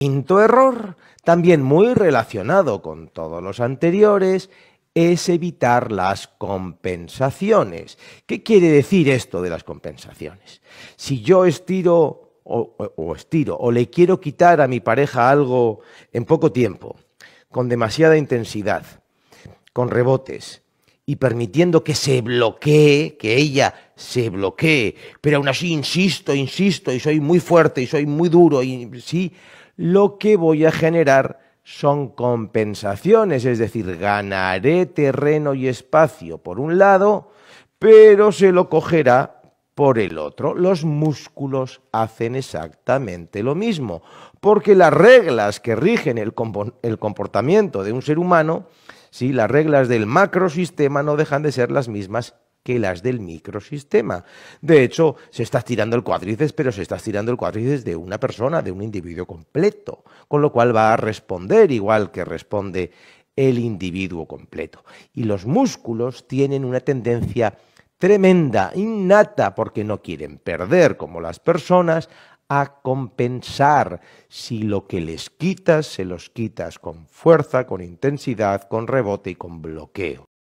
Quinto error, también muy relacionado con todos los anteriores, es evitar las compensaciones. ¿Qué quiere decir esto de las compensaciones? Si yo estiro o, estiro o le quiero quitar a mi pareja algo en poco tiempo, con demasiada intensidad, con rebotes, y permitiendo que se bloquee, que ella se bloquee, pero aún así insisto, insisto, y soy muy fuerte, y soy muy duro, y sí, lo que voy a generar son compensaciones, es decir, ganaré terreno y espacio por un lado, pero se lo cogerá por el otro. Los músculos hacen exactamente lo mismo, porque las reglas que rigen el, comportamiento de un ser humano, ¿sí? las reglas del macrosistema no dejan de ser las mismas que las del microsistema. De hecho, se está estirando el cuádriceps, pero se está estirando el cuádriceps de una persona, de un individuo completo, con lo cual va a responder igual que responde el individuo completo. Y los músculos tienen una tendencia tremenda, innata, porque no quieren perder como las personas, a compensar si lo que les quitas se los quitas con fuerza, con intensidad, con rebote y con bloqueo.